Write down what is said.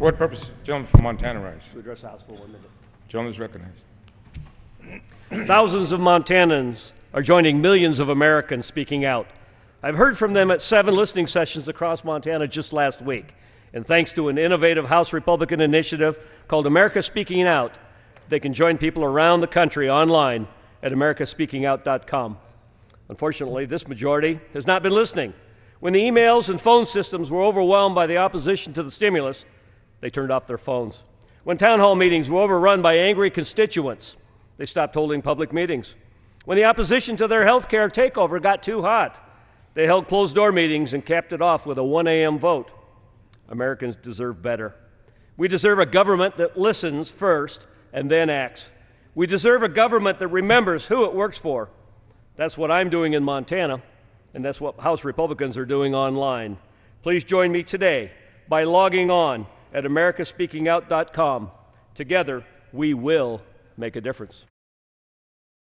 For what purpose? Gentleman from Montana rise. To address the House for one minute. Gentleman is recognized. Thousands of Montanans are joining millions of Americans speaking out. I've heard from them at seven listening sessions across Montana just last week. And thanks to an innovative House Republican initiative called America Speaking Out, they can join people around the country online at americaspeakingout.com. Unfortunately, this majority has not been listening. When the emails and phone systems were overwhelmed by the opposition to the stimulus, they turned off their phones. When town hall meetings were overrun by angry constituents, they stopped holding public meetings. When the opposition to their health care takeover got too hot, they held closed door meetings and capped it off with a 1 a.m. vote. Americans deserve better. We deserve a government that listens first and then acts. We deserve a government that remembers who it works for. That's what I'm doing in Montana, and that's what House Republicans are doing online. Please join me today by logging on at americaspeakingout.com. Together, we will make a difference.